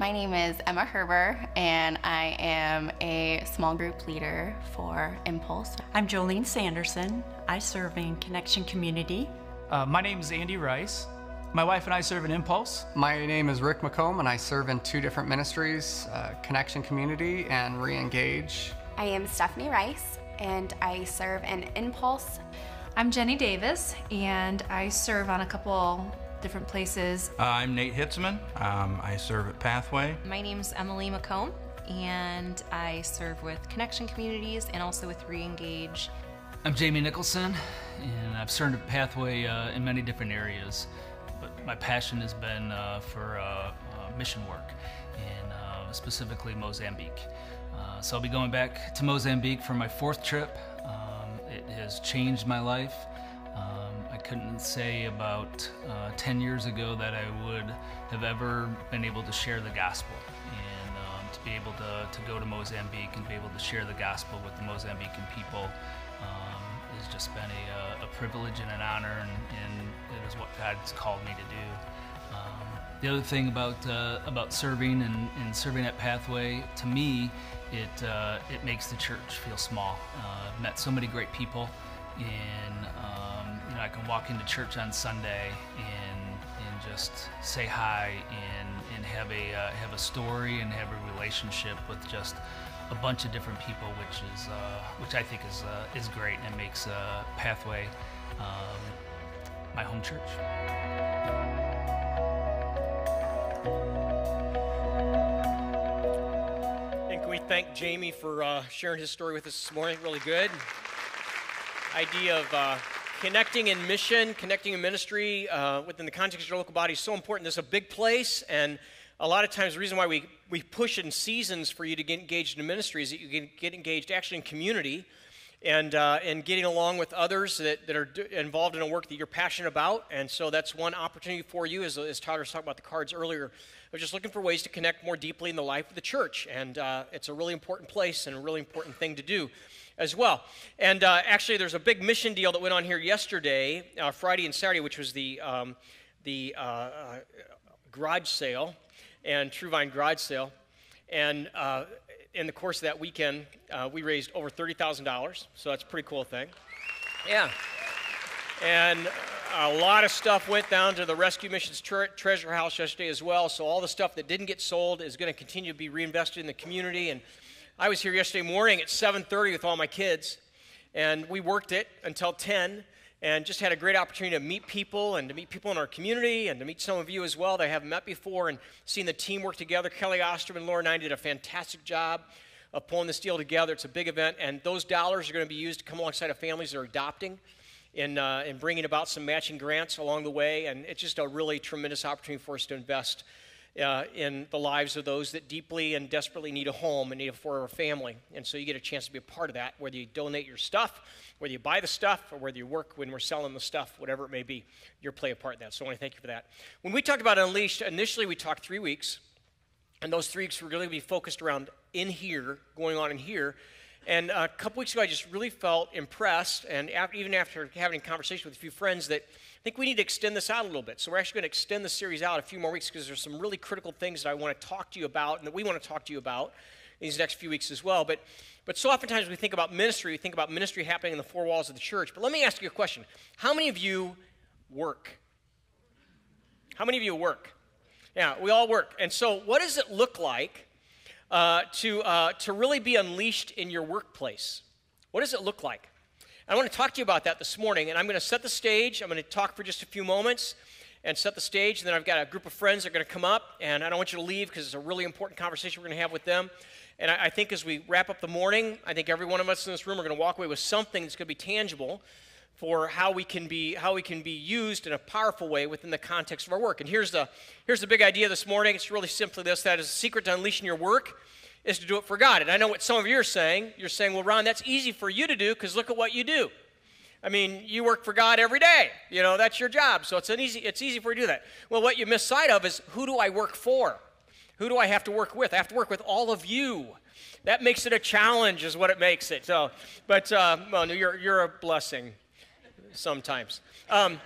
My name is Emma Herber, and I am a small group leader for Impulse. I'm Jolene Sanderson. I serve in Connection Community. Uh, my name is Andy Rice. My wife and I serve in Impulse. My name is Rick McComb, and I serve in two different ministries uh, Connection Community and Reengage. I am Stephanie Rice, and I serve in Impulse. I'm Jenny Davis, and I serve on a couple different places. Uh, I'm Nate Hitzman. Um, I serve at Pathway. My name's Emily McComb, and I serve with Connection Communities and also with Reengage. I'm Jamie Nicholson, and I've served at Pathway uh, in many different areas, but my passion has been uh, for uh, uh, mission work, and uh, specifically Mozambique. so I'll be going back to Mozambique for my fourth trip. Um, it has changed my life. I couldn't say about uh, 10 years ago that I would have ever been able to share the gospel. And um, to be able to, to go to Mozambique and be able to share the gospel with the Mozambican people um, has just been a, a, privilege and an honor, and, and, it is what God's called me to do. Um, the other thing about uh, about serving and, and, serving at Pathway, to me, it uh, it makes the church feel small. Uh, I've met so many great people, and walk into church on Sunday and and just say hi and and have a uh, have a story and have a relationship with just a bunch of different people, which is uh, which I think is uh, is great and makes uh, Pathway um, my home church. And can we thank Jamie for uh, sharing his story with us this morning? Really good. Idea of uh, connecting in mission, connecting in ministry uh, within the context of your local body is so important. This is a big place, and a lot of times the reason why we, we push in seasons for you to get engaged in ministry is that you can get engaged actually in community and, uh, and getting along with others that, that are d- involved in a work that you're passionate about. And so that's one opportunity for you, as, as Tyler was talking about the cards earlier, of just looking for ways to connect more deeply in the life of the church. And uh, it's a really important place and a really important thing to do as well. And uh, actually, there's a big mission deal that went on here yesterday, uh, Friday and Saturday, which was the, um, the uh, uh, garage sale and True Vine garage sale. And uh, in the course of that weekend, uh, we raised over $30,000. So that's a pretty cool thing. Yeah. And a lot of stuff went down to the Rescue Missions tre- Treasure House yesterday as well. So all the stuff that didn't get sold is going to continue to be reinvested in the community. And I was here yesterday morning at 7:30 with all my kids, and we worked it until 10 and just had a great opportunity to meet people and to meet people in our community and to meet some of you as well that I haven't met before and seeing the team work together. Kelly Osterman, and Laura and I did a fantastic job of pulling this deal together. It's a big event, and those dollars are going to be used to come alongside of families that are adopting in, uh, in bringing about some matching grants along the way. And it's just a really tremendous opportunity for us to invest uh, in the lives of those that deeply and desperately need a home and need a for a family. And so you get a chance to be a part of that, whether you donate your stuff, whether you buy the stuff, or whether you work when we're selling the stuff, whatever it may be, you're play a part in that. So I want to thank you for that. When we talked about Unleashed, initially we talked three weeks, and those three weeks were really be focused around in here, going on in here. And a couple weeks ago, I just really felt impressed, and after, even after having a conversation with a few friends, that I think we need to extend this out a little bit. So we're actually going to extend the series out a few more weeks because there's some really critical things that I want to talk to you about and that we want to talk to you about these next few weeks as well. But, but so oftentimes we think about ministry, we think about ministry happening in the four walls of the church. But let me ask you a question. How many of you work? How many of you work? Yeah, we all work. And so what does it look like uh, to, uh, to really be unleashed in your workplace? What does it look like? I want to talk to you about that this morning, and I'm going to set the stage. I'm going to talk for just a few moments and set the stage, and then I've got a group of friends that are going to come up, and I don't want you to leave because it's a really important conversation we're going to have with them. And I, I, think as we wrap up the morning, I think every one of us in this room are going to walk away with something that's going to be tangible for how we can be how we can be used in a powerful way within the context of our work. And here's the here's the big idea this morning. It's really simply this: that is the secret to unleashing your work is to do it for God. And I know what some of you are saying. You're saying, well, Ron, that's easy for you to do because look at what you do. I mean, you work for God every day. You know, that's your job. So it's, an easy, it's easy for you to do that. Well, what you miss sight of is who do I work for? Who do I have to work with? I have to work with all of you. That makes it a challenge, is what it makes it. So, but, uh, well, you're, you're a blessing sometimes. Um,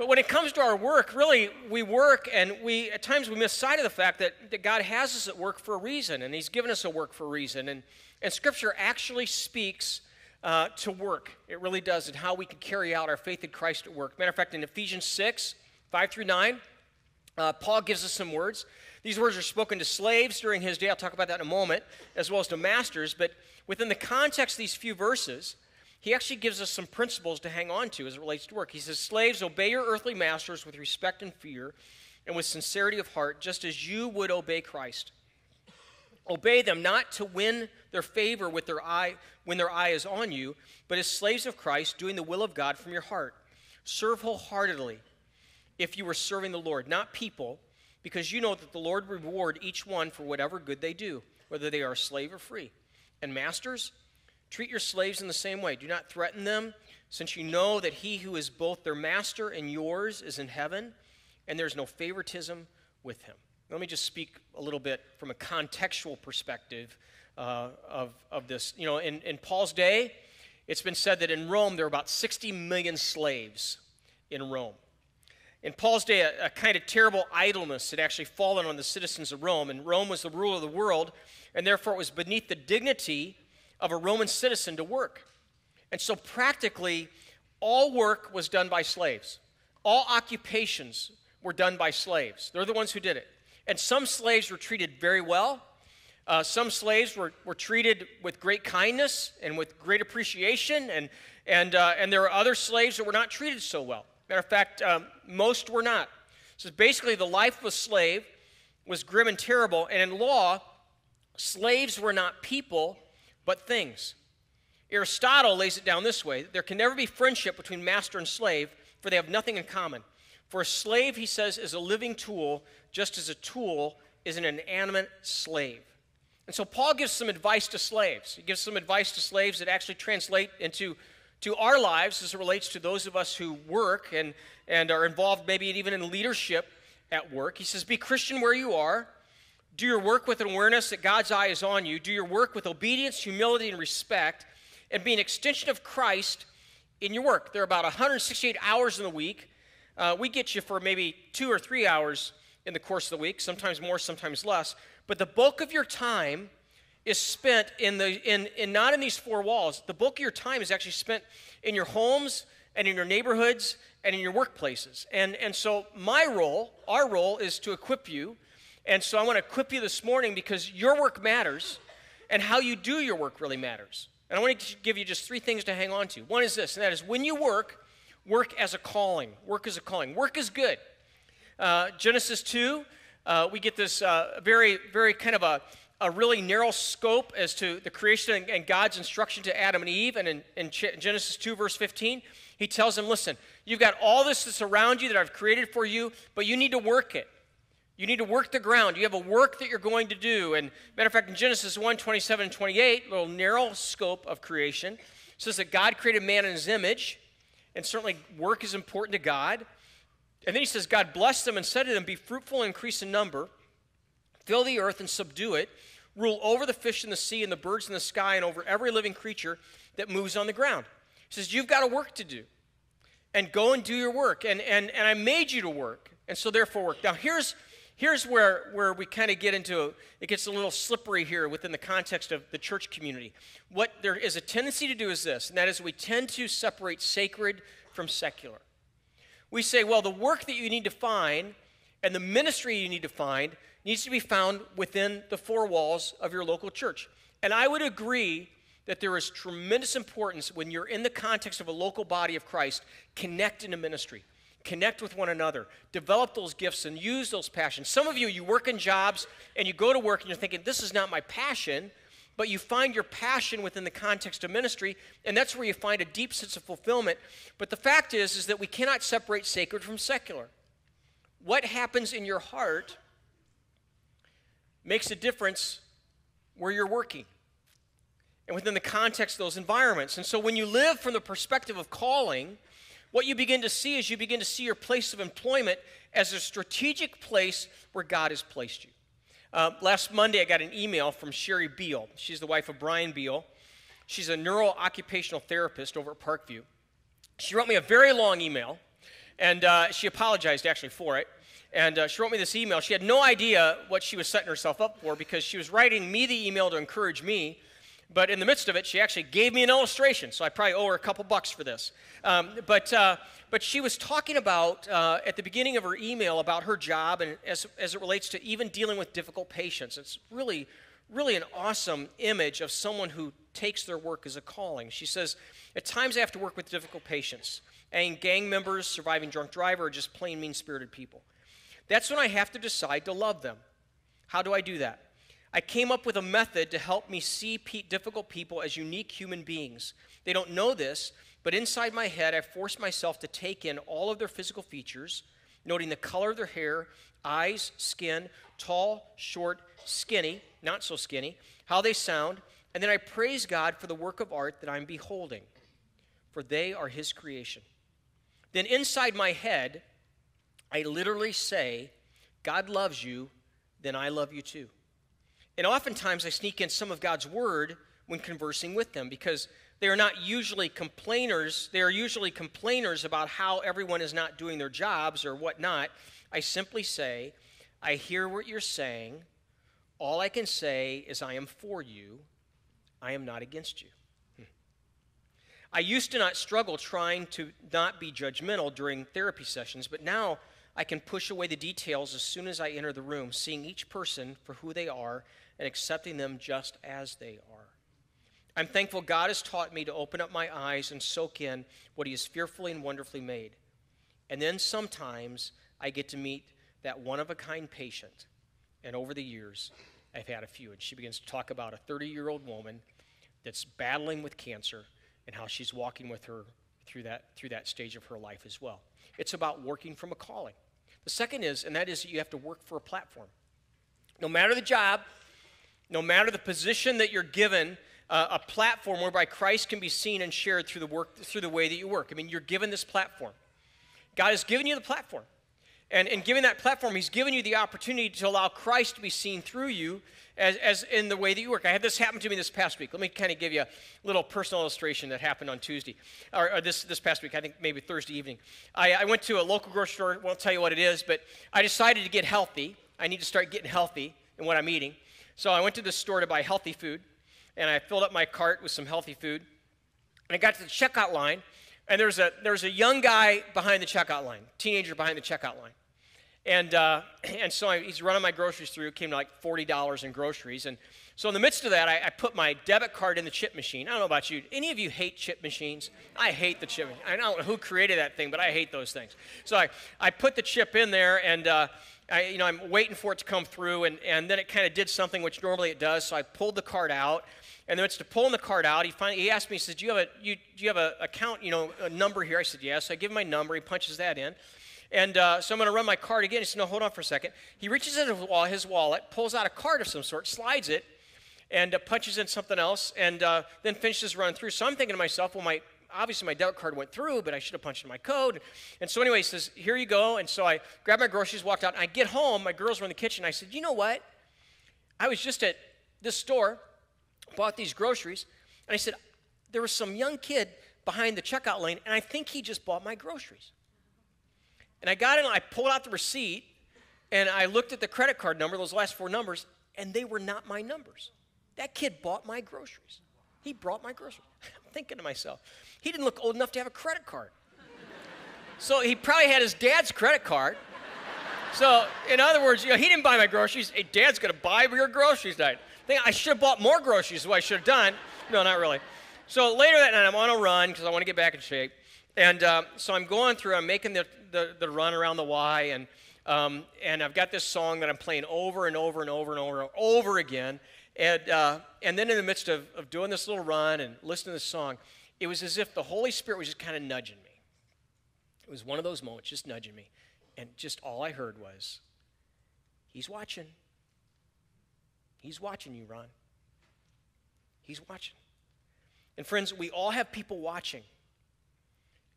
But when it comes to our work, really, we work and we, at times, we miss sight of the fact that, that God has us at work for a reason, and He's given us a work for a reason. And, and Scripture actually speaks uh, to work. It really does, and how we can carry out our faith in Christ at work. Matter of fact, in Ephesians 6, 5 through 9, uh, Paul gives us some words. These words are spoken to slaves during his day. I'll talk about that in a moment, as well as to masters. But within the context of these few verses, he actually gives us some principles to hang on to as it relates to work. He says, Slaves, obey your earthly masters with respect and fear and with sincerity of heart, just as you would obey Christ. Obey them not to win their favor with their eye when their eye is on you, but as slaves of Christ, doing the will of God from your heart. Serve wholeheartedly if you are serving the Lord, not people, because you know that the Lord reward each one for whatever good they do, whether they are slave or free. And masters, treat your slaves in the same way. Do not threaten them, since you know that he who is both their master and yours is in heaven, and there's no favoritism with him. Let me just speak a little bit from a contextual perspective uh, of, of this. You know, in, in Paul's day, it's been said that in Rome there were about 60 million slaves in Rome. In Paul's day, a, a, kind of terrible idleness had actually fallen on the citizens of Rome, and Rome was the ruler of the world, and therefore it was beneath the dignity of a Roman citizen to work. And so, practically, all work was done by slaves. All occupations were done by slaves. They're the ones who did it. And some slaves were treated very well. Uh, some slaves were, were treated with great kindness and with great appreciation, and, and, uh, and there were other slaves that were not treated so well. Matter of fact, um, most were not. So basically, the life of a slave was grim and terrible, and in law, slaves were not people, but things. Aristotle lays it down this way there can never be friendship between master and slave, for they have nothing in common. For a slave, he says, is a living tool, just as a tool is an inanimate slave. And so Paul gives some advice to slaves. He gives some advice to slaves that actually translate into to our lives as it relates to those of us who work and, and are involved maybe even in leadership at work. He says, Be Christian where you are. Do your work with an awareness that God's eye is on you. Do your work with obedience, humility, and respect, and be an extension of Christ in your work. There are about 168 hours in the week. Uh, we get you for maybe two or three hours in the course of the week, sometimes more, sometimes less. But the bulk of your time is spent in the in, in not in these four walls. The bulk of your time is actually spent in your homes and in your neighborhoods and in your workplaces. And and so my role, our role, is to equip you. And so I want to equip you this morning because your work matters, and how you do your work really matters. And I want to give you just three things to hang on to. One is this, and that is when you work, work as a calling. Work as a calling. Work is good. Uh, Genesis 2, uh, we get this uh, very, very kind of a, a really narrow scope as to the creation and, and God's instruction to Adam and Eve. And in, in Genesis 2, verse 15, he tells them, Listen, you've got all this that's around you that I've created for you, but you need to work it. You need to work the ground. You have a work that you're going to do. And matter of fact, in Genesis 1 27 and 28, little narrow scope of creation, says that God created man in his image and certainly work is important to God. And then he says, God blessed them and said to them, Be fruitful and increase in number, fill the earth and subdue it, rule over the fish in the sea and the birds in the sky and over every living creature that moves on the ground. He says, You've got a work to do. And go and do your work. And, and, and I made you to work. And so therefore work. Now here's here's where, where we kind of get into it gets a little slippery here within the context of the church community. What there is a tendency to do is this and that is we tend to separate sacred from secular. We say well the work that you need to find and the ministry you need to find needs to be found within the four walls of your local church. And i would agree that there is tremendous importance when you're in the context of a local body of christ connect in a ministry Connect with one another. Develop those gifts and use those passions. Some of you, you work in jobs and you go to work and you're thinking, this is not my passion, but you find your passion within the context of ministry, and that's where you find a deep sense of fulfillment. But the fact is, is that we cannot separate sacred from secular. What happens in your heart makes a difference where you're working and within the context of those environments. And so when you live from the perspective of calling, what you begin to see is you begin to see your place of employment as a strategic place where God has placed you. Uh, last Monday, I got an email from Sherry Beal. She's the wife of Brian Beal. She's a neuro occupational therapist over at Parkview. She wrote me a very long email, And uh, she apologized actually for it. And uh, she wrote me this email. She had no idea what she was setting herself up for because she was writing me the email to encourage me. But in the midst of it, she actually gave me an illustration. So I probably owe her a couple bucks for this. Um, but, uh, but she was talking about, uh, at the beginning of her email, about her job and as, as it relates to even dealing with difficult patients. It's really, really an awesome image of someone who takes their work as a calling. She says, At times I have to work with difficult patients, and gang members, surviving drunk driver, or just plain mean spirited people. That's when I have to decide to love them. How do I do that? I came up with a method to help me see difficult people as unique human beings. They don't know this, but inside my head, I force myself to take in all of their physical features, noting the color of their hair, eyes, skin, tall, short, skinny, not so skinny, how they sound, and then I praise God for the work of art that I'm beholding, for they are His creation. Then inside my head, I literally say, God loves you, then I love you too. And oftentimes I sneak in some of God's word when conversing with them because they are not usually complainers. They are usually complainers about how everyone is not doing their jobs or whatnot. I simply say, I hear what you're saying. All I can say is, I am for you. I am not against you. Hmm. I used to not struggle trying to not be judgmental during therapy sessions, but now I can push away the details as soon as I enter the room, seeing each person for who they are and accepting them just as they are. I'm thankful God has taught me to open up my eyes and soak in what He has fearfully and wonderfully made. And then sometimes I get to meet that one of a kind patient. And over the years, I've had a few. And she begins to talk about a 30 year old woman that's battling with cancer and how she's walking with her through that, through that stage of her life as well. It's about working from a calling. The second is, and that is that you have to work for a platform. No matter the job, no matter the position that you're given, uh, a platform whereby Christ can be seen and shared through the work, through the way that you work. I mean, you're given this platform. God has given you the platform. And in giving that platform, He's given you the opportunity to allow Christ to be seen through you as, as in the way that you work. I had this happen to me this past week. Let me kind of give you a little personal illustration that happened on Tuesday, or, or this, this past week, I think maybe Thursday evening. I, I went to a local grocery store, won't tell you what it is, but I decided to get healthy. I need to start getting healthy in what I'm eating. So I went to the store to buy healthy food, and I filled up my cart with some healthy food. And I got to the checkout line, and there's a, there's a young guy behind the checkout line, teenager behind the checkout line. And, uh, and so I, he's running my groceries through. Came to like $40 in groceries. And so in the midst of that, I, I, put my debit card in the chip machine. I don't know about you. Any of you hate chip machines? I hate the chip. I don't know who created that thing, but I hate those things. So I, I put the chip in there, and uh, I, you know, I'm waiting for it to come through, and, and then it kind of did something which normally it does. So I pulled the card out, and then it's to pulling the card out. He finally he asked me, he says, "Do you have a you, do you have a account, you know, a number here?" I said, "Yes." So I give him my number. He punches that in. And uh, so I'm going to run my card again. He said, no, hold on for a second. He reaches into his wallet, pulls out a card of some sort, slides it, and uh, punches in something else, and uh, then finishes running through. So I'm thinking to myself, well, my obviously my debit card went through, but I should have punched in my code. And so anyway, he says, here you go. And so I grabbed my groceries, walked out, and I get home. My girls were in the kitchen. I said, you know what? I was just at this store, bought these groceries, and I said, there was some young kid behind the checkout lane, and I think he just bought my groceries. And I got in, I pulled out the receipt, and I looked at the credit card number, those last four numbers, and they were not my numbers. That kid bought my groceries. He brought my groceries. I'm thinking to myself, he didn't look old enough to have a credit card. So he probably had his dad's credit card. So, in other words, you know, he didn't buy my groceries. Hey, dad's going to buy your groceries tonight. I think I should have bought more groceries, is what I should have done. No, not really. So later that night, I'm on a run because I want to get back in shape. And uh, so I'm going through, I'm making the, the, the run around the Y, and, um, and I've got this song that I'm playing over and over and over and over and over again. And, uh, and then in the midst of, of doing this little run and listening to this song, it was as if the Holy Spirit was just kind of nudging me. It was one of those moments, just nudging me. And just all I heard was, He's watching. He's watching you, Ron. He's watching. And friends, we all have people watching.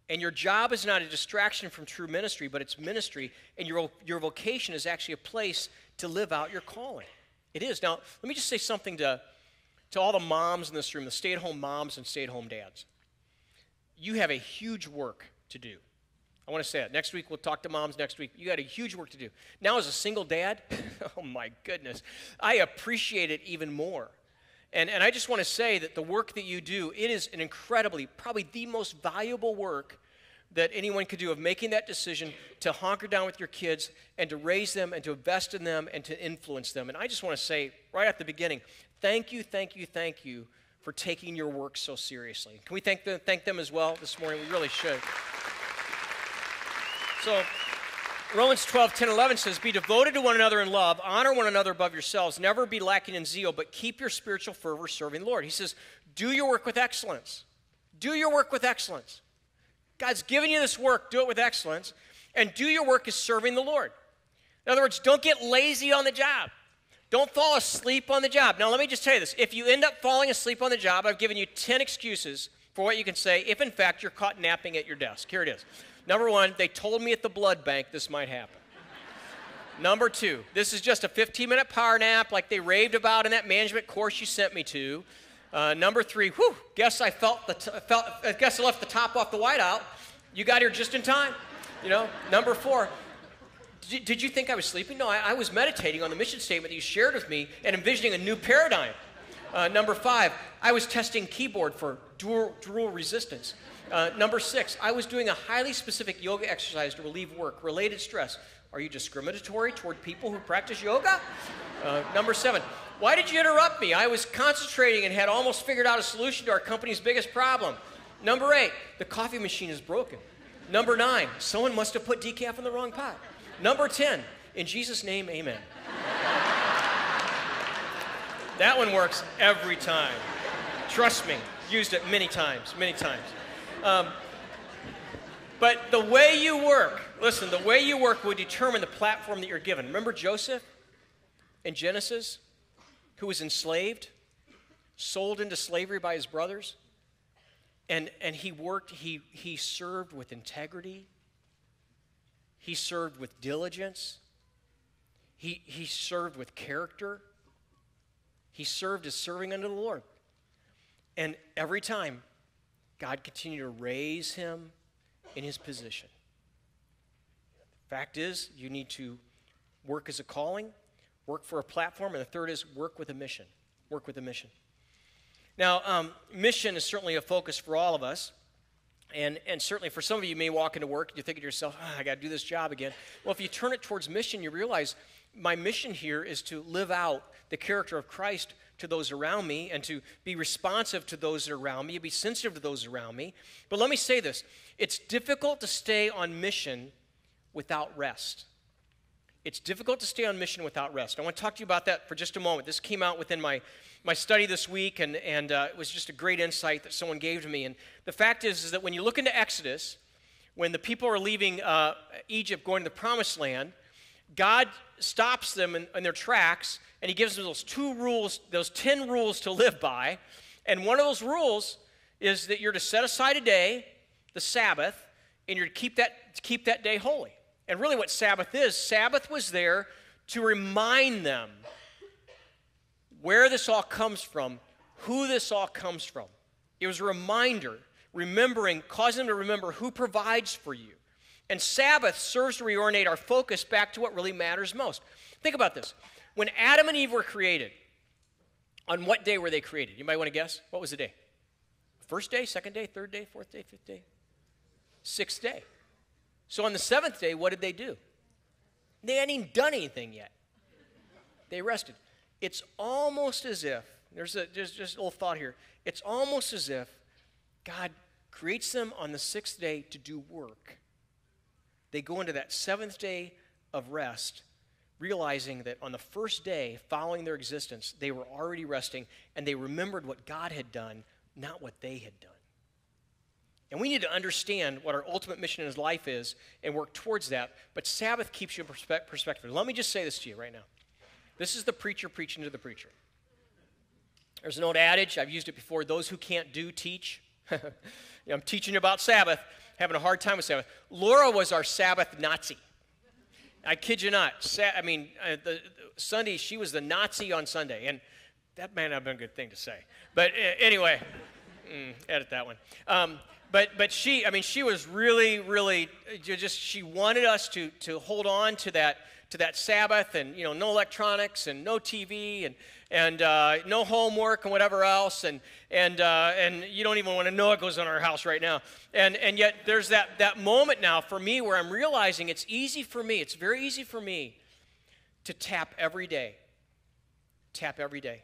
And your job is not a distraction from true ministry, but it's ministry. And your, your vocation is actually a place to live out your calling. It is. Now, let me just say something to, to all the moms in this room, the stay at home moms and stay at home dads. You have a huge work to do. I want to say it. Next week, we'll talk to moms next week. You got a huge work to do. Now, as a single dad, oh my goodness, I appreciate it even more. And, and I just want to say that the work that you do, it is an incredibly, probably the most valuable work that anyone could do of making that decision to honker down with your kids and to raise them and to invest in them and to influence them. And I just want to say right at the beginning, thank you, thank you, thank you for taking your work so seriously. Can we thank them, thank them as well this morning? We really should. So, Romans 12, 10, 11 says, Be devoted to one another in love, honor one another above yourselves, never be lacking in zeal, but keep your spiritual fervor serving the Lord. He says, Do your work with excellence. Do your work with excellence. God's given you this work, do it with excellence, and do your work as serving the Lord. In other words, don't get lazy on the job. Don't fall asleep on the job. Now, let me just tell you this. If you end up falling asleep on the job, I've given you 10 excuses for what you can say if, in fact, you're caught napping at your desk. Here it is. Number one, they told me at the blood bank this might happen. Number two, this is just a 15 minute power nap like they raved about in that management course you sent me to. Uh, number three, whew, guess I felt the t- felt, I guess I left the top off the whiteout. You got here just in time. You know. Number four, did, did you think I was sleeping? No, I, I, was meditating on the mission statement that you shared with me and envisioning a new paradigm. Uh, number five, I was testing keyboard for dual, dual resistance. Uh, number six, I was doing a highly specific yoga exercise to relieve work related stress. Are you discriminatory toward people who practice yoga? Uh, number seven, why did you interrupt me? I was concentrating and had almost figured out a solution to our company's biggest problem. Number eight, the coffee machine is broken. Number nine, someone must have put decaf in the wrong pot. Number 10, in Jesus' name, amen. that one works every time. Trust me, used it many times, many times. Um, but the way you work, listen, the way you work will determine the platform that you're given. Remember Joseph in Genesis? who was enslaved, sold into slavery by his brothers. And, and he worked, he, he served with integrity, he served with diligence, he, he served with character, he served as serving unto the Lord. And every time, God continued to raise him in his position. Fact is, you need to work as a calling work for a platform, and the third is work with a mission. Work with a mission. Now, um, mission is certainly a focus for all of us. And, and certainly for some of you, you may walk into work and you're thinking to yourself, oh, I got to do this job again. Well, if you turn it towards mission, you realize my mission here is to live out the character of Christ to those around me and to be responsive to those around me, to be sensitive to those around me. But let me say this it's difficult to stay on mission without rest. It's difficult to stay on mission without rest. I want to talk to you about that for just a moment. This came out within my, my study this week, and, and uh, it was just a great insight that someone gave to me. And the fact is, is that when you look into Exodus, when the people are leaving uh, Egypt going to the promised land, God stops them in, in their tracks, and He gives them those two rules, those 10 rules to live by. And one of those rules is that you're to set aside a day, the Sabbath, and you're to keep that, to keep that day holy. And really, what Sabbath is Sabbath was there to remind them where this all comes from, who this all comes from. It was a reminder, remembering, causing them to remember who provides for you. And Sabbath serves to reorient our focus back to what really matters most. Think about this. When Adam and Eve were created, on what day were they created? You might want to guess. What was the day? First day, second day, third day, fourth day, fifth day? Sixth day. So on the seventh day, what did they do? They hadn't even done anything yet. They rested. It's almost as if, there's, a, there's just a little thought here. It's almost as if God creates them on the sixth day to do work. They go into that seventh day of rest, realizing that on the first day following their existence, they were already resting and they remembered what God had done, not what they had done. And we need to understand what our ultimate mission in his life is and work towards that. But Sabbath keeps you in perspective. Let me just say this to you right now. This is the preacher preaching to the preacher. There's an old adage, I've used it before those who can't do, teach. I'm teaching about Sabbath, having a hard time with Sabbath. Laura was our Sabbath Nazi. I kid you not. I mean, uh, the, the, Sunday, she was the Nazi on Sunday. And that may not have been a good thing to say. But uh, anyway, Mm, edit that one. Um, but but she, I mean, she was really, really just. She wanted us to to hold on to that to that Sabbath, and you know, no electronics and no TV and and uh, no homework and whatever else, and and uh, and you don't even want to know what goes on in our house right now. And and yet there's that that moment now for me where I'm realizing it's easy for me. It's very easy for me to tap every day. Tap every day.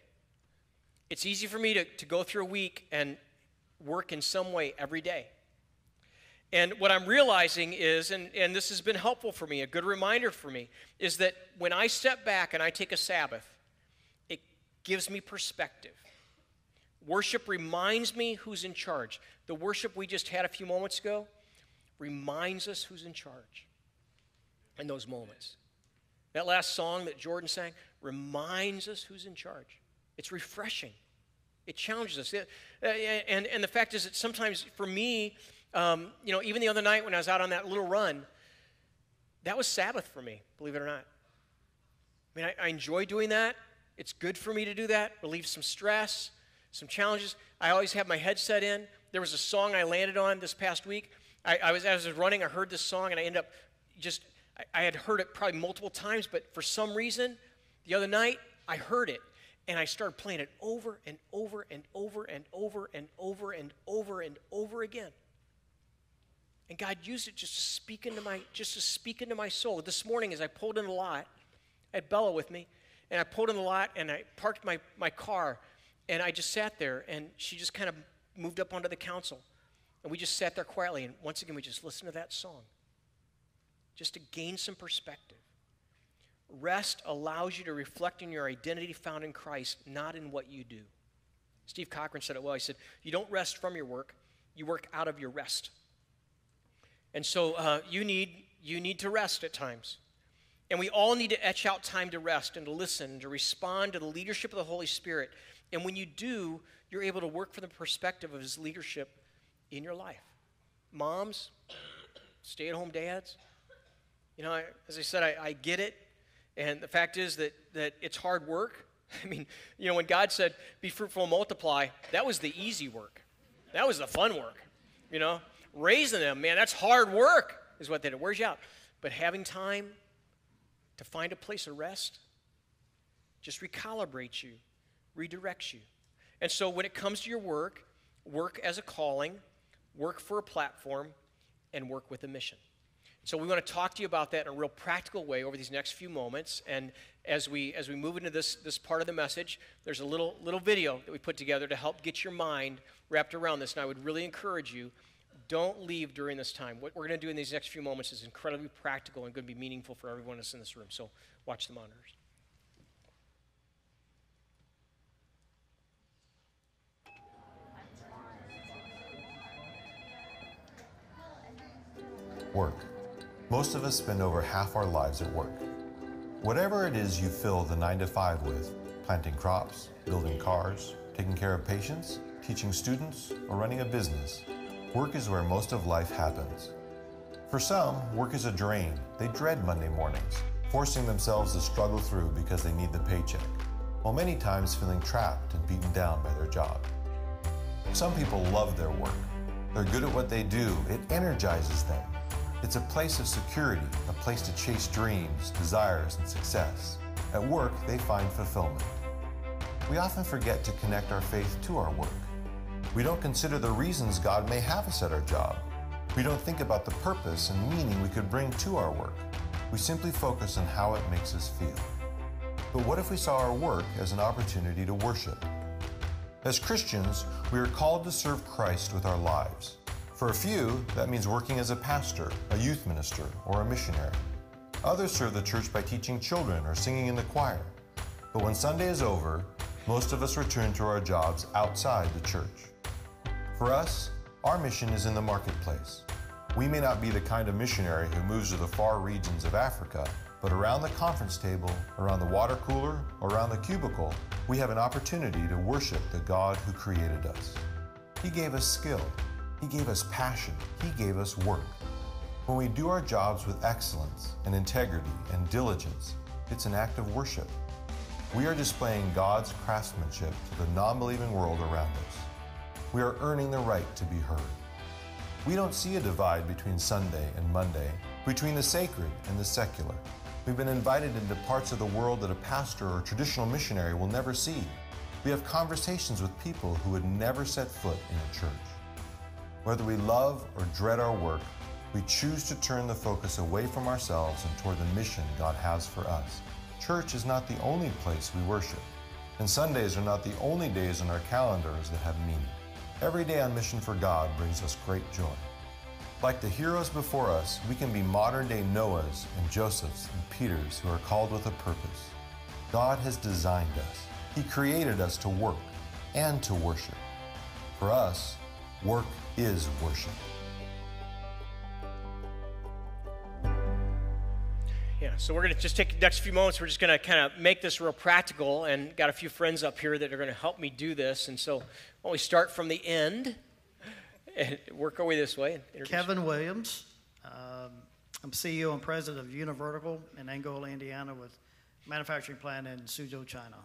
It's easy for me to, to go through a week and work in some way every day. And what I'm realizing is, and, and this has been helpful for me, a good reminder for me, is that when I step back and I take a Sabbath, it gives me perspective. Worship reminds me who's in charge. The worship we just had a few moments ago reminds us who's in charge in those moments. That last song that Jordan sang reminds us who's in charge. It's refreshing. It challenges us. Uh, and, and the fact is that sometimes for me, um, you know, even the other night when I was out on that little run, that was Sabbath for me, believe it or not. I mean, I, I enjoy doing that. It's good for me to do that, relieve some stress, some challenges. I always have my headset in. There was a song I landed on this past week. I, I was, as I was running, I heard this song, and I ended up just, I, I had heard it probably multiple times, but for some reason, the other night, I heard it. And I started playing it over and over and over and over and over and over and over again. And God used it just to speak into my just to speak into my soul. This morning, as I pulled in the lot, I had Bella with me, and I pulled in the lot and I parked my, my car, and I just sat there, and she just kind of moved up onto the council. And we just sat there quietly, and once again, we just listened to that song just to gain some perspective. Rest allows you to reflect on your identity found in Christ, not in what you do. Steve Cochran said it well. He said, You don't rest from your work, you work out of your rest. And so uh, you, need, you need to rest at times. And we all need to etch out time to rest and to listen and to respond to the leadership of the Holy Spirit. And when you do, you're able to work from the perspective of His leadership in your life. Moms, stay at home dads, you know, I, as I said, I, I get it. And the fact is that, that it's hard work. I mean, you know, when God said, be fruitful and multiply, that was the easy work. That was the fun work. You know, raising them, man, that's hard work, is what they did. Where's you out? But having time to find a place of rest just recalibrates you, redirects you. And so when it comes to your work, work as a calling, work for a platform, and work with a mission. So we want to talk to you about that in a real practical way over these next few moments. And as we as we move into this this part of the message, there's a little little video that we put together to help get your mind wrapped around this. And I would really encourage you, don't leave during this time. What we're going to do in these next few moments is incredibly practical and going to be meaningful for everyone that's in this room. So watch the monitors. Work. Most of us spend over half our lives at work. Whatever it is you fill the 9 to 5 with planting crops, building cars, taking care of patients, teaching students, or running a business work is where most of life happens. For some, work is a drain. They dread Monday mornings, forcing themselves to struggle through because they need the paycheck, while many times feeling trapped and beaten down by their job. Some people love their work. They're good at what they do, it energizes them. It's a place of security, a place to chase dreams, desires, and success. At work, they find fulfillment. We often forget to connect our faith to our work. We don't consider the reasons God may have us at our job. We don't think about the purpose and meaning we could bring to our work. We simply focus on how it makes us feel. But what if we saw our work as an opportunity to worship? As Christians, we are called to serve Christ with our lives. For a few, that means working as a pastor, a youth minister, or a missionary. Others serve the church by teaching children or singing in the choir. But when Sunday is over, most of us return to our jobs outside the church. For us, our mission is in the marketplace. We may not be the kind of missionary who moves to the far regions of Africa, but around the conference table, around the water cooler, around the cubicle, we have an opportunity to worship the God who created us. He gave us skill, he gave us passion. He gave us work. When we do our jobs with excellence and integrity and diligence, it's an act of worship. We are displaying God's craftsmanship to the non believing world around us. We are earning the right to be heard. We don't see a divide between Sunday and Monday, between the sacred and the secular. We've been invited into parts of the world that a pastor or traditional missionary will never see. We have conversations with people who would never set foot in a church. Whether we love or dread our work, we choose to turn the focus away from ourselves and toward the mission God has for us. Church is not the only place we worship, and Sundays are not the only days on our calendars that have meaning. Every day on mission for God brings us great joy. Like the heroes before us, we can be modern day Noahs and Josephs and Peters who are called with a purpose. God has designed us, He created us to work and to worship. For us, work is worship. So we're going to just take the next few moments. We're just going to kind of make this real practical, and got a few friends up here that are going to help me do this. And so, why don't we start from the end and work our way this way? Kevin Williams. Um, I'm CEO and president of Univertical in Angola, Indiana, with manufacturing plant in Suzhou, China.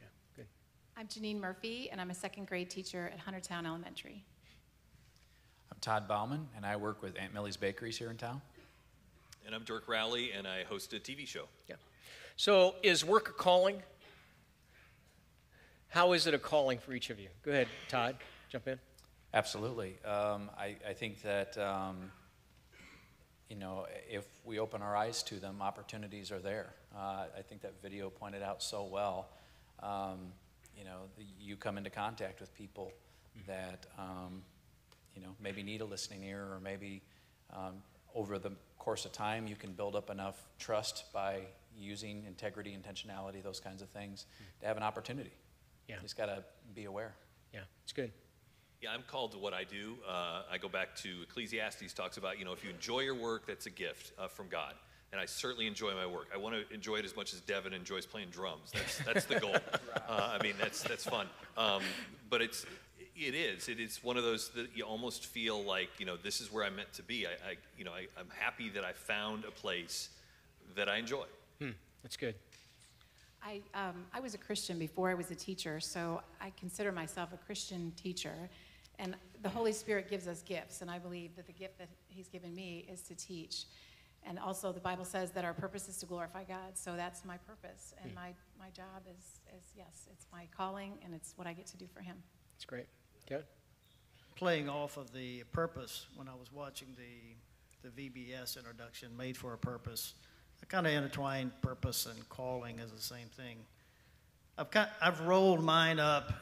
Yeah, good. I'm Janine Murphy, and I'm a second grade teacher at Huntertown Elementary. I'm Todd Bauman, and I work with Aunt Millie's Bakeries here in town. And I'm Dirk Rowley, and I host a TV show. Yeah. So, is work a calling? How is it a calling for each of you? Go ahead, Todd. Jump in. Absolutely. Um, I, I, think that, um, you know, if we open our eyes to them, opportunities are there. Uh, I think that video pointed out so well. Um, you know, you come into contact with people mm-hmm. that, um, you know, maybe need a listening ear or maybe um, over the course of time, you can build up enough trust by using integrity, intentionality, those kinds of things mm. to have an opportunity. Yeah. You just got to be aware. Yeah, it's good. Yeah, I'm called to what I do. Uh, I go back to Ecclesiastes talks about, you know, if you enjoy your work, that's a gift uh, from God. And I certainly enjoy my work. I want to enjoy it as much as Devin enjoys playing drums. That's, that's the goal. Uh, I mean, that's, that's fun. Um, but it's, it is. It is one of those that you almost feel like, you know, this is where I'm meant to be. I, I you know, I, am happy that I found a place that I enjoy. Hmm, that's good. I, um, I was a Christian before I was a teacher, so I consider myself a Christian teacher. And the Holy Spirit gives us gifts, and I believe that the gift that He's given me is to teach. And also, the Bible says that our purpose is to glorify God, so that's my purpose. And hmm. my, my job is, is, yes, it's my calling, and it's what I get to do for Him. That's great. Good. Playing off of the purpose, when I was watching the, the VBS introduction, Made for a Purpose, I kind of intertwined purpose and calling as the same thing. I've, got, I've rolled mine up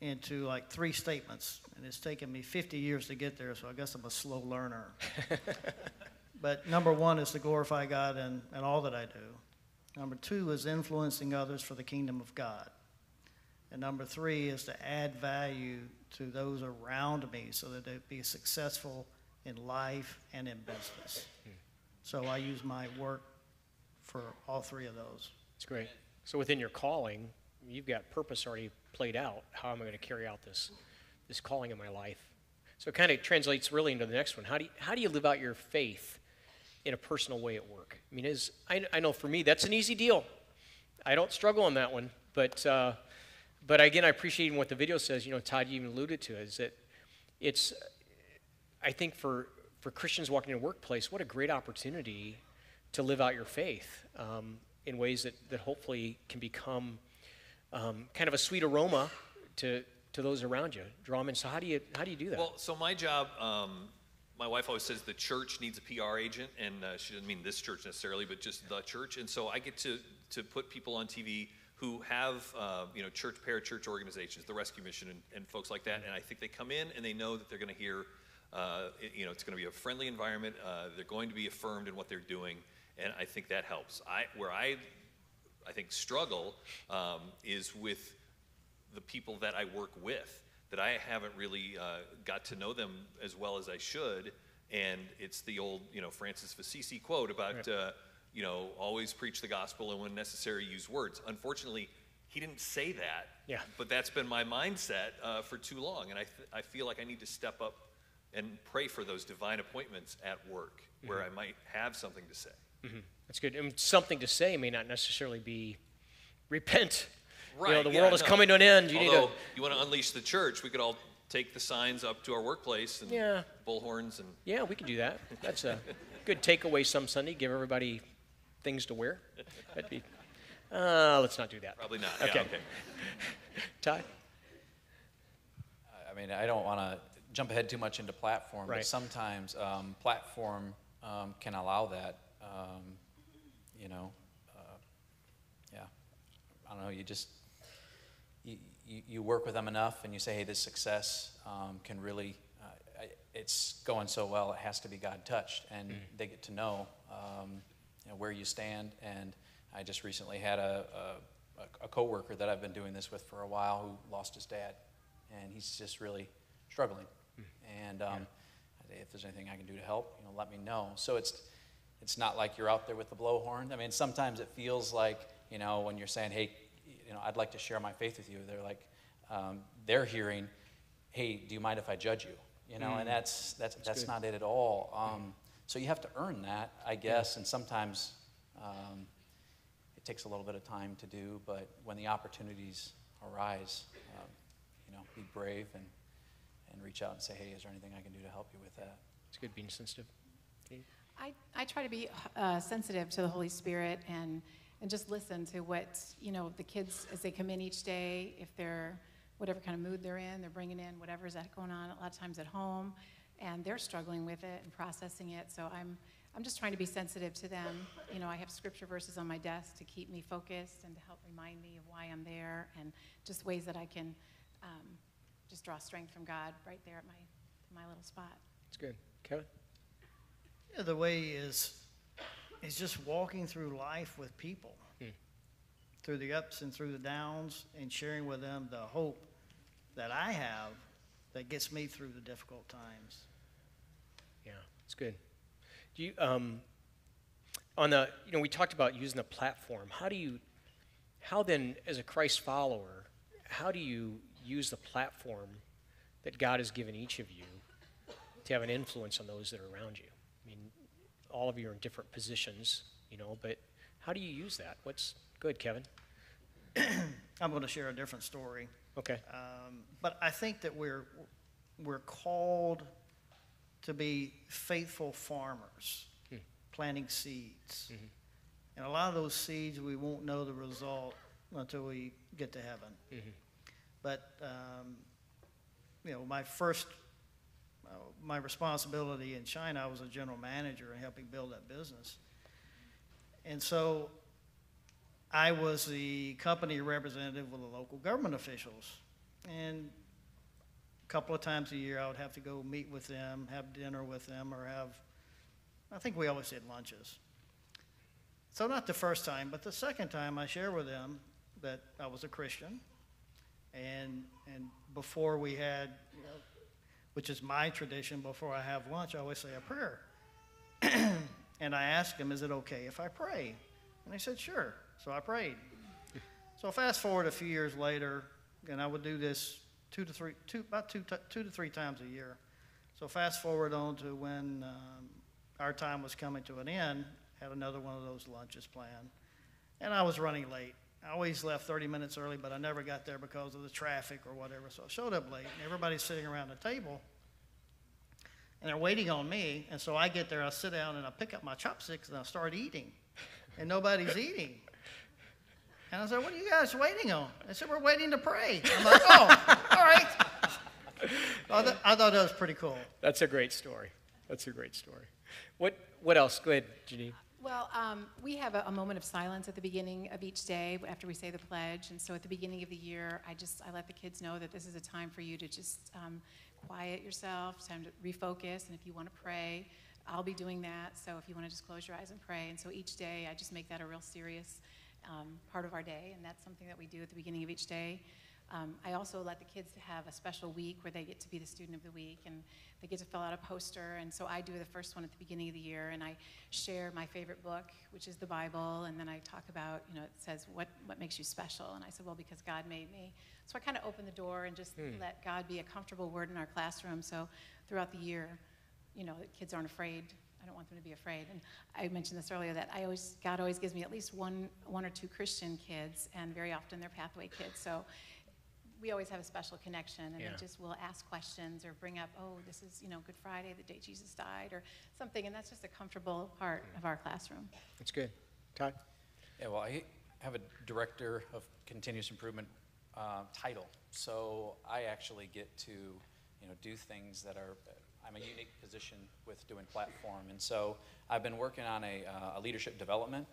into like three statements, and it's taken me 50 years to get there, so I guess I'm a slow learner. but number one is to glorify God in, in all that I do. Number two is influencing others for the kingdom of God. And number three is to add value to those around me so that they be successful in life and in business. So I use my work for all three of those. It's great. So within your calling, you've got purpose already played out. How am I going to carry out this, this calling in my life? So it kind of translates really into the next one. How do you, how do you live out your faith in a personal way at work? I mean, is I, I know for me that's an easy deal. I don't struggle on that one, but uh, but again, I appreciate what the video says. You know, Todd, you even alluded to it, is that it's, I think for, for Christians walking in a workplace, what a great opportunity to live out your faith um, in ways that, that hopefully can become um, kind of a sweet aroma to, to those around you. Draw them in. So how do you, how do, you do that? Well, so my job, um, my wife always says the church needs a PR agent, and uh, she doesn't mean this church necessarily, but just the church. And so I get to, to put people on TV who have uh, you know church parachurch organizations, the Rescue Mission, and, and, folks like that. And I think they come in and they know that they're going to hear, uh, it, you know, it's going to be a friendly environment. Uh, they're going to be affirmed in what they're doing, and I think that helps. I where I, I think struggle um, is with the people that I work with that I haven't really uh, got to know them as well as I should. And it's the old, you know, Francis of Assisi quote about. Right uh, you know, always preach the gospel and when necessary use words. Unfortunately, he didn't say that. Yeah. But that's been my mindset uh, for too long, and I, th- I feel like I need to step up and pray for those divine appointments at work mm-hmm. where I might have something to say. Mm-hmm. That's good. And something to say may not necessarily be repent. Right. You know, the yeah, world is no. coming to an end. You Although, need to. You want to unleash the church? We could all take the signs up to our workplace and Yeah. bullhorns and. Yeah, we could do that. That's a good takeaway some Sunday. Give everybody things to wear. That'd be. Uh, let's not do that. Probably not. Yeah, Okay. okay. Todd? I mean, I don't want to jump ahead too much into platform, Right. but sometimes um, platform um, can allow that. Um, you know, uh, yeah. I don't know. You just you, you, you work with them enough, and you say, "Hey, this success um, can really." Uh, it's going so well; it has to be God touched, and they get to know, um, you know where you stand. And I just recently had a, a, a coworker that I've been doing this with for a while who lost his dad, and he's just really struggling. And um, say, if there's anything I can do to help, you know, let me know. So it's it's not like you're out there with the blowhorn. I mean, sometimes it feels like you know when you're saying, hey, you know, I'd like to share my faith with you. They're like, um, they're hearing, hey, do you mind if I judge you? You know, Mm. and that's that's That's that's, not it at all. Um, so you have to earn that, I guess, and sometimes um, it takes a little bit of time to do. But when the opportunities arise, um, you know, be brave and and reach out and say, hey, is there anything I can do to help you with that? It's good being sensitive. I, I try to be uh, sensitive to the Holy Spirit and, and just listen to what, you know, the kids, as they come in each day, if they're, whatever kind of mood they're in, they're bringing in whatever's that going on, a lot of times at home, and they're struggling with it and processing it. So I'm, I'm just trying to be sensitive to them. You know, I have scripture verses on my desk to keep me focused and to help remind me of why I'm there and just ways that I can um, just draw strength from God right there at my, my little spot. It's good. Kevin? Yeah, the way is is just walking through life with people, Hmm. through the ups and through the downs, and sharing with them the hope that I have that gets me through the difficult times. Yeah, it's good. Do you um, on the you know we talked about using the platform. How do you, how then as a Christ follower, how do you use the platform that God has given each of you to have an influence on those that are around you? I mean, all of you are in different positions, you know, but how do you use that? What's good, Kevin? I'm going to share a different story. Okay. Um, but I think that we're we're called to be faithful farmers, Hmm. planting seeds. Mhm. And a lot of those seeds, we won't know the result until we get to heaven. Mhm. But um, you know, my first uh, my responsibility in China, I was a general manager and helping build that business. And so I was the company representative with the local government officials. And a couple of times a year, I would have to go meet with them, have dinner with them, or have, I think we always did lunches. So, not the first time, but the second time, I shared with them that I was a Christian. And, and before we had, which is my tradition, before I have lunch, I always say a prayer. and I asked them, Is it okay if I pray? And they said, Sure. So I prayed. So fast forward a few years later, and I would do this two to three, two, about two, two to three times a year. So fast forward on to when um, our time was coming to an end, had another one of those lunches planned, and I was running late. I always left 30 minutes early, but I never got there because of the traffic or whatever. So I showed up late, and everybody's sitting around the table, and they're waiting on me. And so I get there, I sit down, and I pick up my chopsticks, and I start eating, and nobody's eating. And I said, What are you guys waiting on? They said, We're waiting to pray. I'm like, Oh, all right. I, th- I thought that was pretty cool. That's a great story. That's a great story. What what else? Go ahead, Janine. Well, um, we have a, a moment of silence at the beginning of each day after we say the pledge. And so at the beginning of the year, I just I let the kids know that this is a time for you to just um, quiet yourself, time to refocus. And if you want to pray, I'll be doing that. So if you want to just close your eyes and pray. And so each day, I just make that a real serious um, part of our day. And that's something that we do at the beginning of each day. Um, I also let the kids have a special week where they get to be the student of the week and they get to fill out a poster. And so I do the first one at the beginning of the year and I share my favorite book, which is the Bible. And then I talk about, you know, it says, what, what makes you special? And I said, well, because God made me. So I kind of open the door and just Hmm. let God be a comfortable word in our classroom. So throughout the year, you know, the kids aren't afraid. I don't want them to be afraid. And I mentioned this earlier that I always, God always gives me at least one, one or two Christian kids, and very often they're pathway kids. So we always have a special connection, and Yeah. they just will ask questions or bring up, oh, this is you know Good Friday, the day Jesus died, or something, and that's just a comfortable part of our classroom. That's good. Todd? Yeah, well, I have a director of continuous improvement uh, title, so I actually get to, you know, do things that are. I'm a unique position with doing platform, and so I've been working on a, uh, a leadership development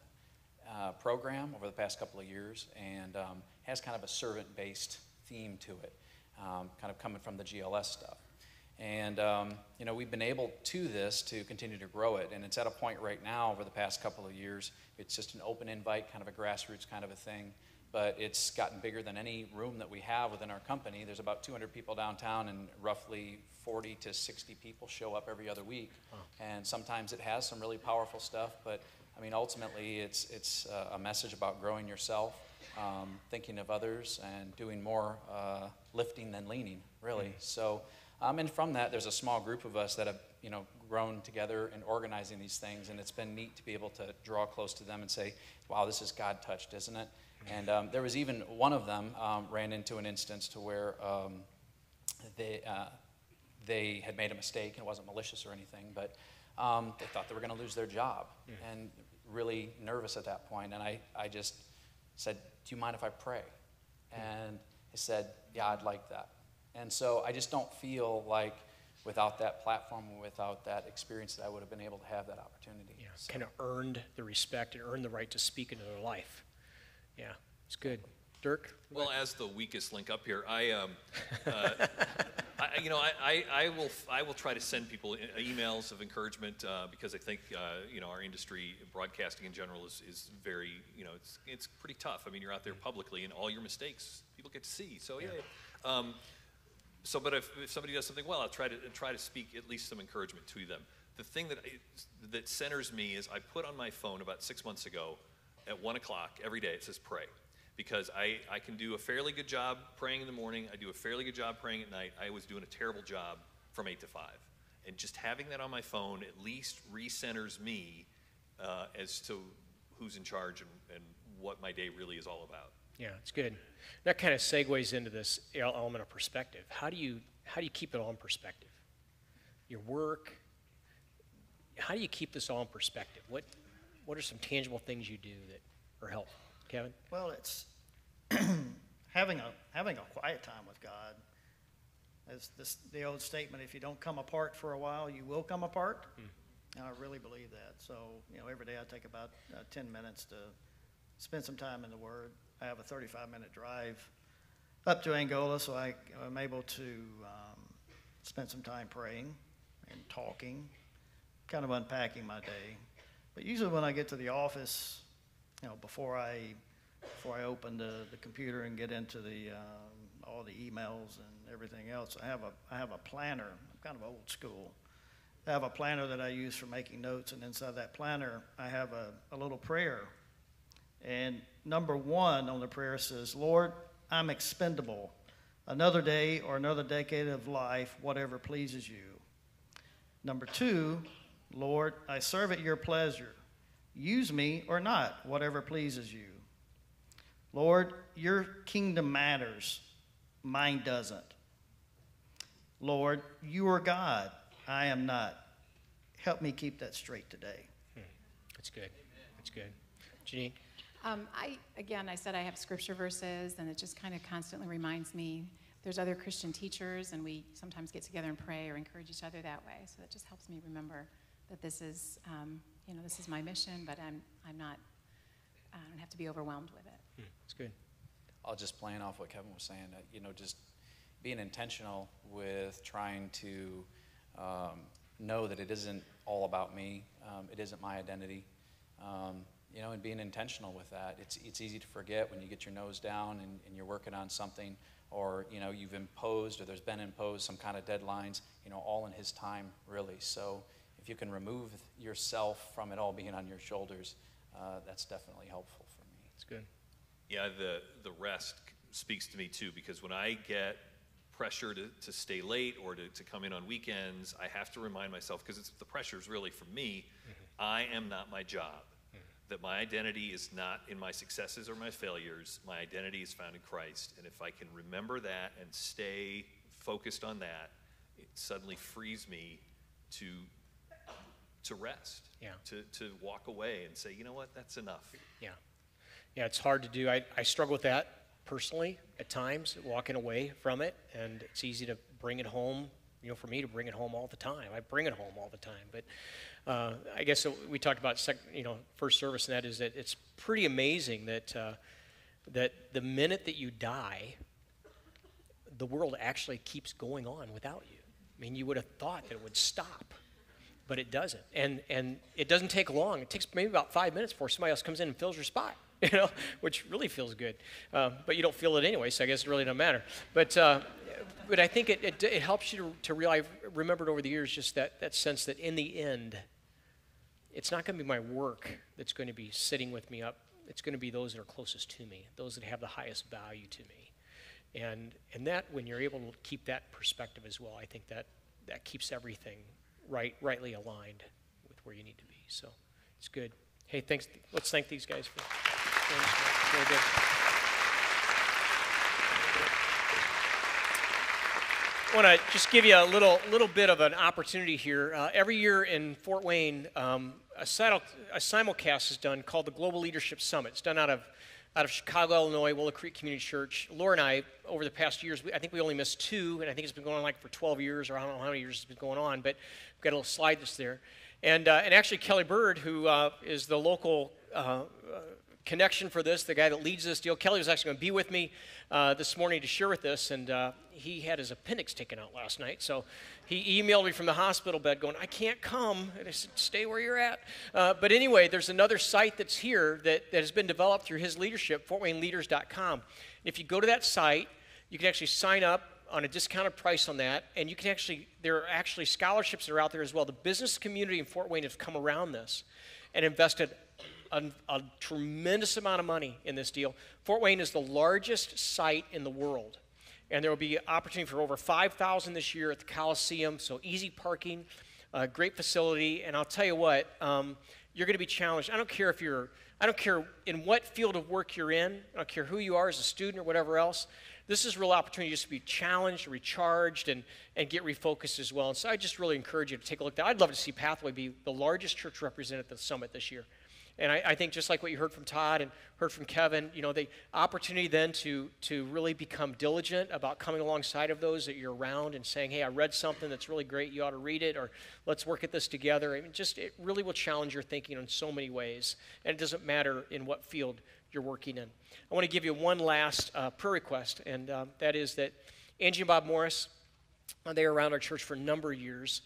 uh, program over the past couple of years, and um, has kind of a servant-based theme to it, um, kind of coming from the GLS stuff. And um, you know, we've been able to this to continue to grow it, and it's at a point right now over the past couple of years. It's just an open invite, kind of a grassroots kind of a thing, but it's gotten bigger than any room that we have within our company. There's about 200 people downtown, and roughly 40 to 60 people show up every other week. And sometimes it has some really powerful stuff, but I mean, ultimately, it's it's uh, a message about growing yourself, um, thinking of others, and doing more uh, lifting than leaning, really. So. Um, and from that, there's a small group of us that have, you know, grown together in organizing these things, and it's been neat to be able to draw close to them and say, "Wow, this is God touched, isn't it?" And um, there was even one of them um, ran into an instance to where um, they uh, they had made a mistake, and it wasn't malicious or anything, but um, they thought they were going to lose their job, and really nervous at that point. And I, I just said, "Do you mind if I pray?" And he said, "Yeah, I'd like that." And so I just don't feel like without that platform, without that experience, that I would have been able to have that opportunity. Yeah, kind of earned the respect and earned the right to speak into their life. Yeah, it's good. Dirk? Well, as the weakest link up here, I, um, uh, I you know, I, I, I will, I will try to send people e- emails of encouragement uh, because I think, uh, you know, our industry, broadcasting in general, is, is very, you know, it's, it's pretty tough. I mean, you're out there publicly, and all your mistakes people get to see. So yeah. Um, so, but if, if somebody does something well, I'll try to try to speak at least some encouragement to them. The thing that I, that centers me is I put on my phone about six months ago, at one o'clock every day. It says pray, because I I can do a fairly good job praying in the morning. I do a fairly good job praying at night. I was doing a terrible job from eight to five, and just having that on my phone at least recenters me uh, as to who's in charge and, and what my day really is all about. Yeah, it's good. That kind of segues into this el- element of perspective. How do you how do you keep it all in perspective? Your work. How do you keep this all in perspective? What what are some tangible things you do that are helpful? Kevin? Well, it's having a having a quiet time with God. As this, the old statement, if you don't come apart for a while, you will come apart. And I really believe that. So, you know, every day I take about uh, 10 minutes to spend some time in the Word. I have a 35 minute drive up to Angola, so I, I'm able to um, spend some time praying and talking, kind of unpacking my day. But usually when I get to the office, you know, before I before I open the, the computer and get into the um, all the emails and everything else, I have a I have a planner. I'm kind of old school. I have a planner that I use for making notes, and inside that planner, I have a, a little prayer. And number one on the prayer says, Lord, I'm expendable. Another day or another decade of life, whatever pleases you. Number two, Lord, I serve at your pleasure. Use me or not, whatever pleases you. Lord, your kingdom matters, mine doesn't. Lord, you are God, I am not. Help me keep that straight today. That's good. That's good. Janine? Um, I, again, I said I have scripture verses, and it just kind of constantly reminds me. There's other Christian teachers, and we sometimes get together and pray or encourage each other that way. So that just helps me remember that this is, um, you know, this is my mission, but I'm, I'm not, I don't have to be overwhelmed with it. It's good. I'll just playing off what Kevin was saying. Uh, you know, just being intentional with trying to um, know that it isn't all about me. Um, it isn't my identity. Um, you know, and being intentional with that. It's it's easy to forget when you get your nose down and, and you're working on something, or you know, you've imposed or there's been imposed some kind of deadlines. You know, all in His time, really. So if you can remove yourself from it all being on your shoulders, uh, that's definitely helpful for me. It's good. Yeah, the, the rest speaks to me too, because when I get pressure to, to stay late or to, to come in on weekends, I have to remind myself, because the pressure is really from me, I am not my job. that my identity is not in my successes or my failures. My identity is found in Christ. And if I can remember that and stay focused on that, it suddenly frees me to to rest. Yeah. To to walk away and say, you know what, that's enough. Yeah. Yeah, it's hard to do. I, I struggle with that personally at times, walking away from it, and it's easy to bring it home. You know, for me to bring it home all the time. I bring it home all the time. But uh, I guess we talked about, sec, you know, first service, and that is that it's pretty amazing that uh, that the minute that you die, the world actually keeps going on without you. I mean, you would have thought that it would stop, but it doesn't. And and it doesn't take long. It takes maybe about five minutes before somebody else comes in and fills your spot. you know, which really feels good. Uh, but you don't feel it anyway, so I guess it really doesn't matter. But, uh, but I think it, it, it, helps you to, to realize, remembered over the years, just that, that sense that in the end, it's not going to be my work that's going to be sitting with me up. It's going to be those that are closest to me, those that have the highest value to me. And, and that, when you're able to keep that perspective as well, I think that, that keeps everything right, rightly aligned with where you need to be. So it's good. Hey, thanks. Let's thank these guys for. Very good. I want to just give you a little little bit of an opportunity here. Uh, every year in Fort Wayne, um, a, a, simulcast is done called the Global Leadership Summit. It's done out of out of Chicago, Illinois, Willow Creek Community Church. Laura and I, over the past years, we, I think we only missed two, and I think it's been going on like for 12 years, or I don't know how many years it's been going on, but we've got a little slide that's there. And, uh, and actually, Kelly Bird, who uh, is the local uh, connection for this, the guy that leads this deal. Kelly was actually going to be with me uh, this morning to share with this, and uh, he had his appendix taken out last night. So he emailed me from the hospital bed going, I can't come. And I said, stay where you're at. Uh, but anyway, there's another site that's here that, that has been developed through his leadership, fortwayneleaders.com. If you go to that site, you can actually sign up on a discounted price on that, and you can actually, there are actually scholarships that are out there as well. The business community in Fort Wayne has come around this and invested a, a tremendous amount of money in this deal. Fort Wayne is the largest site in the world. And there will be opportunity for over 5,000 this year at the Coliseum, so easy parking, uh, great facility. And I'll tell you what, um, you're going to be challenged. I don't care if you're, I don't care in what field of work you're in, I don't care who you are as a student or whatever else. This is a real opportunity just to be challenged, recharged, and, and get refocused as well. And so I just really encourage you to take a look. At that. I'd love to see Pathway be the largest church represented at the summit this year. And I, I, think just like what you heard from Todd and heard from Kevin, you know, the opportunity then to, to really become diligent about coming alongside of those that you're around and saying, hey, I read something that's really great, you ought to read it, or let's work at this together. I mean, just it really will challenge your thinking in so many ways. And it doesn't matter in what field you're working in. I want to give you one last uh, prayer request, and um, that is that Angie and Bob Morris, uh, they are around our church for a number of years.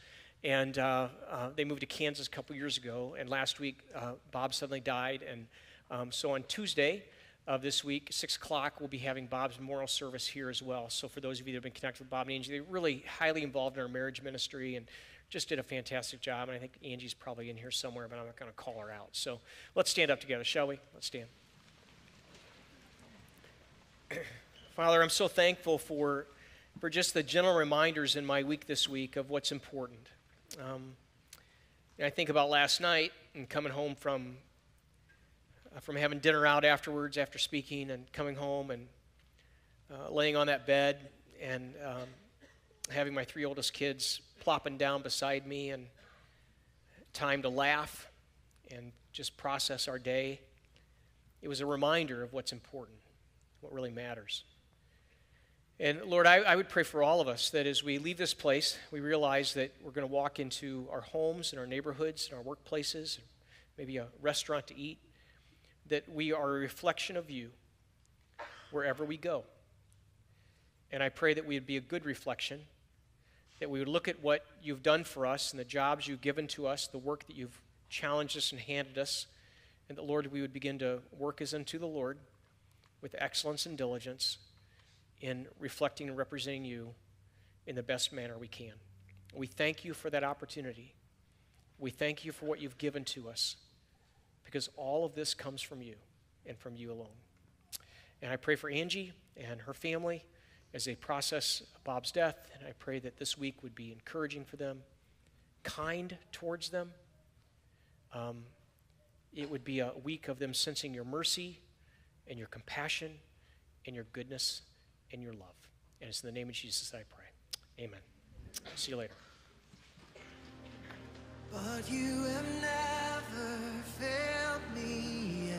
And uh, uh, they moved to Kansas a couple years ago. And last week, uh, Bob suddenly died. And um, so on Tuesday of this week, 6 o'clock, we'll be having Bob's memorial service here as well. So for those of you that have been connected with Bob and Angie, they're really highly involved in our marriage ministry and just did a fantastic job. And I think Angie's probably in here somewhere, but I'm not going to call her out. So let's stand up together, shall we? Let's stand. Father, I'm so thankful for, for just the gentle reminders in my week this week of what's important. Um, I think about last night and coming home from uh, from having dinner out afterwards after speaking and coming home and uh, laying on that bed and um, having my three oldest kids plopping down beside me and time to laugh and just process our day. It was a reminder of what's important, what really matters. And Lord, I, I, would pray for all of us that as we leave this place, we realize that we're going to walk into our homes and our neighborhoods and our workplaces, maybe a restaurant to eat, that we are a reflection of you wherever we go. And I pray that we would be a good reflection, that we would look at what you've done for us and the jobs you've given to us, the work that you've challenged us and handed us, and that, Lord, we would begin to work as unto the Lord with excellence and diligence in reflecting and representing you in the best manner we can. We thank you for that opportunity. We thank you for what you've given to us because all of this comes from you and from you alone. And I pray for Angie and her family as they process Bob's death. And I pray that this week would be encouraging for them, kind towards them, um, it would be a week of them sensing your mercy and your compassion and your goodness and your love. And it's in the name of Jesus that I pray. Amen. See you later. But you have never failed me